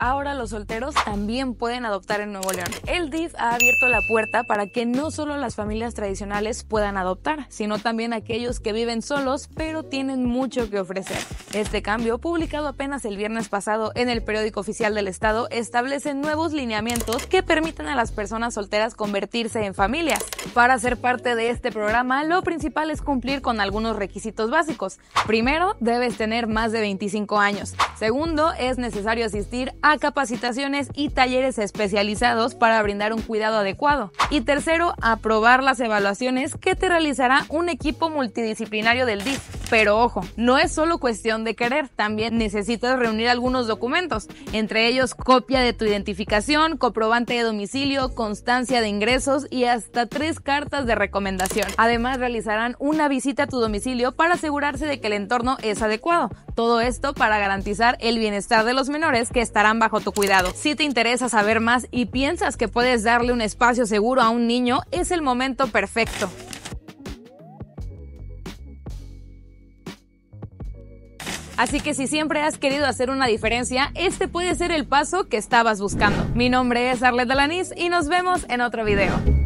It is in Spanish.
ahora los solteros también pueden adoptar en Nuevo León. El DIF ha abierto la puerta para que no solo las familias tradicionales puedan adoptar, sino también aquellos que viven solos pero tienen mucho que ofrecer. Este cambio, publicado apenas el viernes pasado en el periódico oficial del estado, establece nuevos lineamientos que permiten a las personas solteras convertirse en familias. Para ser parte de este programa, lo principal es cumplir con algunos requisitos básicos. Primero, debes tener más de 25 años. Segundo, es necesario asistir a capacitaciones y talleres especializados para brindar un cuidado adecuado. Y tercero, aprobar las evaluaciones que te realizará un equipo multidisciplinario del DIF. Pero ojo, no es solo cuestión de querer, también necesitas reunir algunos documentos, entre ellos copia de tu identificación, comprobante de domicilio, constancia de ingresos y hasta tres cartas de recomendación. Además, realizarán una visita a tu domicilio para asegurarse de que el entorno es adecuado. Todo esto para garantizar el bienestar de los menores que estarán bajo tu cuidado. Si te interesa saber más y piensas que puedes darle un espacio seguro a un niño, es el momento perfecto. Así que si siempre has querido hacer una diferencia, este puede ser el paso que estabas buscando. Mi nombre es Arlette Dalanis y nos vemos en otro video.